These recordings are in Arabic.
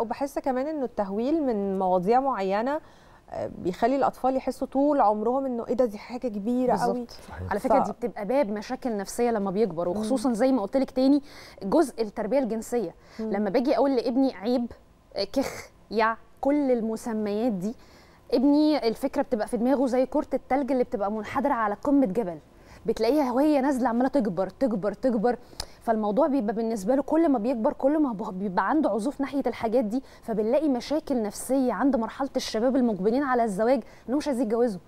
وبحس كمان إنه التهويل من مواضيع معينة آه، بيخلي الأطفال يحسوا طول عمرهم إنه إيه ده دي حاجة كبيرة قوي بالظبط. على فكرة ف- دي بتبقى باب مشاكل نفسية لما بيكبر وخصوصا زي ما قلت لك تاني جزء التربية الجنسية. لما باجي أقول لابني عيب آه، كخ يع كل المسميات دي ابني الفكرة بتبقى في دماغه زي كرة التلج اللي بتبقى منحدرة على قمة جبل. بتلاقيها وهي نازلة عمالة تكبر تكبر تكبر. فالموضوع بيبقى بالنسبة له كل ما بيكبر كل ما بيبقى عنده عزوف ناحية الحاجات دي فبنلاقي مشاكل نفسية عند مرحلة الشباب المقبلين على الزواج. انهم مش عايزين يتجوزوا.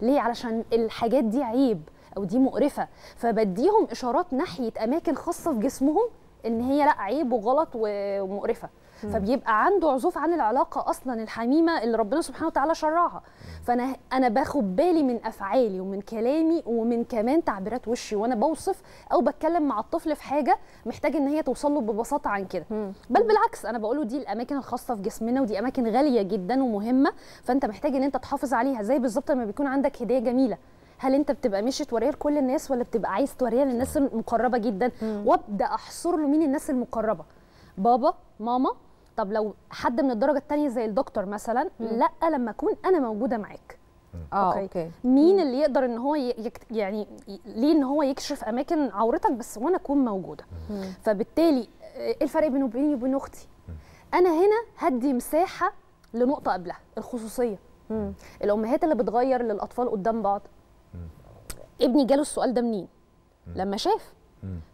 ليه؟ علشان الحاجات دي عيب أو دي مقرفة. فبديهم إشارات ناحية أماكن خاصة في جسمهم إن هي لأ عيب وغلط ومقرفة. فبيبقى عنده عزوف عن العلاقة أصلا الحميمة اللي ربنا سبحانه وتعالى شرعها. فأنا أنا باخد بالي من أفعالي ومن كلامي ومن كمان تعبيرات وشي وأنا بوصف أو بتكلم مع الطفل في حاجة محتاج إن هي توصل له ببساطة عن كده. بل بالعكس أنا بقوله دي الأماكن الخاصة في جسمنا ودي أماكن غالية جدا ومهمة فأنت محتاج إن أنت تحافظ عليها. زي بالظبط لما بيكون عندك هدية جميلة. هل أنت بتبقى ماشي توريها لكل الناس ولا بتبقى عايز توريها للناس المقربة جدا؟ وأبدأ أحصر له مين الناس المقربة؟ بابا ماما طب لو حد من الدرجة الثانية زي الدكتور مثلا لأ لما أكون أنا موجودة معاك. آه okay. okay. مين اللي يقدر إن هو يكت... يعني ليه إن هو يكشف أماكن عورتك بس وأنا أكون موجودة؟ فبالتالي آه، إيه الفرق بينه وبيني وبين أختي. أنا هنا هدي مساحة لنقطة قبلها الخصوصية. مم. الأمهات اللي بتغير للأطفال قدام بعض. ابني جاله السؤال ده منين؟ لما شاف.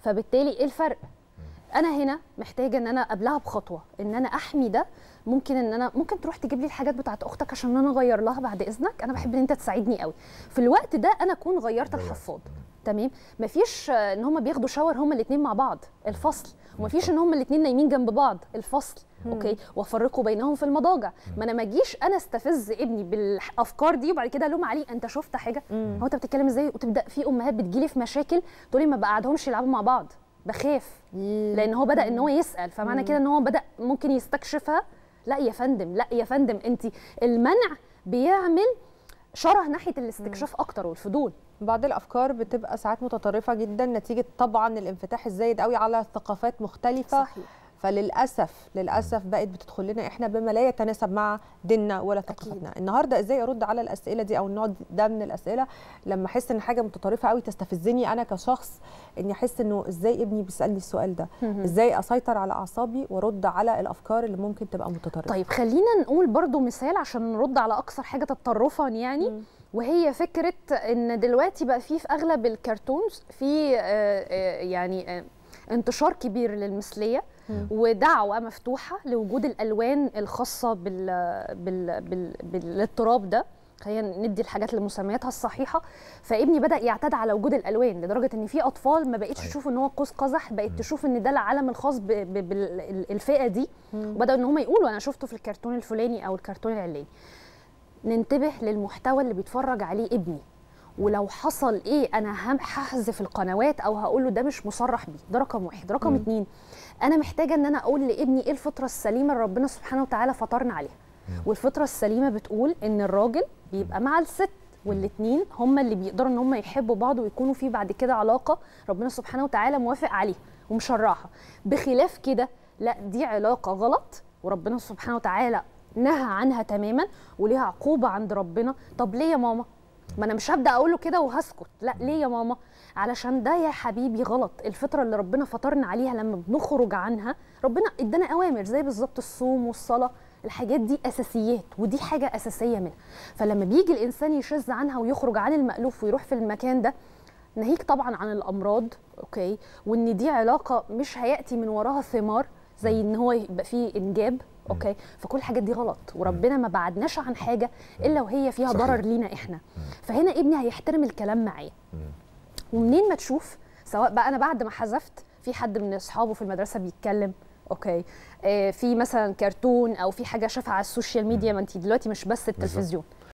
فبالتالي إيه الفرق؟ أنا هنا محتاجة إن أنا قبلها بخطوة إن أنا أحمي ده. ممكن إن أنا ممكن تروح تجيب لي الحاجات بتاعت أختك عشان أنا أغير لها بعد إذنك. أنا بحب إن أنت تساعدني قوي. في الوقت ده أنا أكون غيرت الحفاض. تمام؟ مفيش إن هما بياخدوا شاور هما الاثنين مع بعض. الفصل. ومفيش إن هما الاثنين نايمين جنب بعض. الفصل. أوكي؟ وأفرقوا بينهم في المضاجع. ما أنا ما أجيش أنا أستفز ابني بالأفكار دي وبعد كده ألوم عليه. أنت شفت حاجة؟ هو أنت بتتكلم إزاي وتبدأ في أمهات بتجيلي في مشاكل تقولي ما بقعدهمش يلعبوا مع بعض؟ بخاف. لأن هو بدأ إن هو يسأل. فمعنى كده إن هو بدأ ممكن يستكشفها. لا يا فندم لا يا فندم أنت المنع بيعمل شره ناحية الاستكشاف أكتر والفضول. بعض الأفكار بتبقى ساعات متطرفة جدا نتيجة طبعا الانفتاح الزايد قوي على ثقافات مختلفة. صحيح. فللأسف للأسف بقت بتدخل لنا إحنا بما لا يتناسب مع ديننا ولا ثقافتنا. النهارده إزاي أرد على الأسئلة دي أو النوع ده من الأسئلة؟ لما أحس إن حاجة متطرفة قوي تستفزني أنا كشخص إني أحس إنه إزاي ابني بيسألني السؤال ده؟ إزاي أسيطر على أعصابي وأرد على الأفكار اللي ممكن تبقى متطرفة؟ طيب خلينا نقول برضو مثال عشان نرد على أكثر حاجة تطرفا يعني. وهي فكرة إن دلوقتي بقى في في أغلب الكرتونز في آه، آه، يعني آه، انتشار كبير للمثلية. ودعوة مفتوحة لوجود الألوان الخاصة بال بال بال بالاضطراب ده. خلينا ندي الحاجات لمسمياتها الصحيحة. فابني بدأ يعتاد على وجود الألوان لدرجة إن في أطفال ما بقتش تشوف إن هو قوس قزح بقت تشوف إن ده العلم الخاص بالفئه دي. وبدأوا إن هم يقولوا أنا شفته في الكرتون الفلاني أو الكرتون العلاني. ننتبه للمحتوى اللي بيتفرج عليه ابني. ولو حصل إيه أنا هم- هحذف القنوات أو هقول له ده مش مصرح بيه. ده رقم واحد. رقم اتنين أنا محتاجة إن أنا أقول لابني إيه الفطرة السليمة اللي ربنا سبحانه وتعالى فطرنا عليها. والفطرة السليمة بتقول إن الراجل بيبقى مع الست والاتنين هما اللي بيقدروا إن هما يحبوا بعض ويكونوا في بعد كده علاقة ربنا سبحانه وتعالى موافق عليها ومشرعها. بخلاف كده لا دي علاقة غلط وربنا سبحانه وتعالى نهى عنها تماما وليها عقوبة عند ربنا. طب ليه يا ماما؟ ما أنا مش هبدأ أقول له كده وهسكت. لا ليه يا ماما؟ علشان ده يا حبيبي غلط. الفطرة اللي ربنا فطرنا عليها لما بنخرج عنها ربنا ادانا أوامر زي بالظبط الصوم والصلاة. الحاجات دي أساسيات ودي حاجة أساسية منها. فلما بيجي الإنسان يشذ عنها ويخرج عن المألوف ويروح في المكان ده ناهيك طبعا عن الأمراض okay؟ وإن دي علاقة مش هيأتي من وراها ثمار زي إن هو يبقى فيه إنجاب. okay؟ فكل الحاجات دي غلط وربنا ما بعدناش عن حاجة إلا وهي فيها صحيح. ضرر لينا إحنا. فهنا ابني هيحترم الكلام معايا. ومنين ما تشوف سواء بقى أنا بعد ما حذفت في حد من أصحابه في المدرسة بيتكلم okay؟ آه في مثلا كرتون أو في حاجة شافها على ال social media ما انت دلوقتي مش بس التلفزيون.